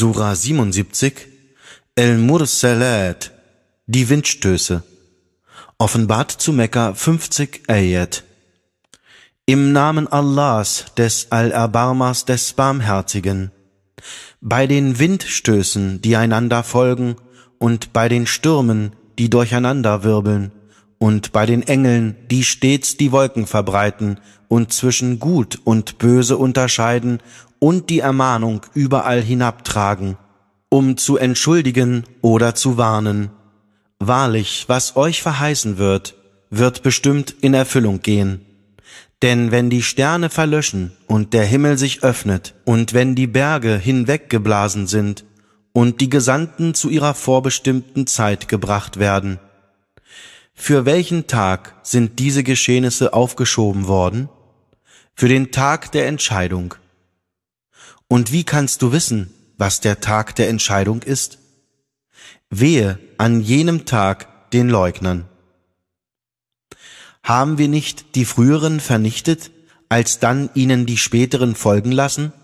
Sura 77 El-Mursalat, die Windstöße. Offenbart zu Mekka 50 Ayat. Im Namen Allahs, des Allerbarmers, des Barmherzigen. Bei den Windstößen, die einander folgen, und bei den Stürmen, die durcheinander wirbeln, und bei den Engeln, die stets die Wolken verbreiten und zwischen Gut und Böse unterscheiden und die Ermahnung überall hinabtragen, um zu entschuldigen oder zu warnen. Wahrlich, was euch verheißen wird, wird bestimmt in Erfüllung gehen. Denn wenn die Sterne verlöschen und der Himmel sich öffnet und wenn die Berge hinweggeblasen sind und die Gesandten zu ihrer vorbestimmten Zeit gebracht werden, für welchen Tag sind diese Geschehnisse aufgeschoben worden? Für den Tag der Entscheidung. Und wie kannst du wissen, was der Tag der Entscheidung ist? Wehe an jenem Tag den Leugnern. Haben wir nicht die früheren vernichtet, als dann ihnen die späteren folgen lassen?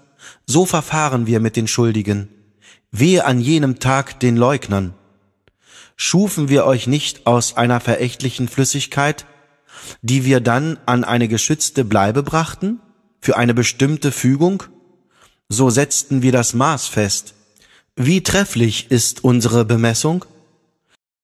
So verfahren wir mit den Schuldigen. Wehe an jenem Tag den Leugnern. Schufen wir euch nicht aus einer verächtlichen Flüssigkeit, die wir dann an eine geschützte Bleibe brachten, für eine bestimmte Fügung? So setzten wir das Maß fest. Wie trefflich ist unsere Bemessung?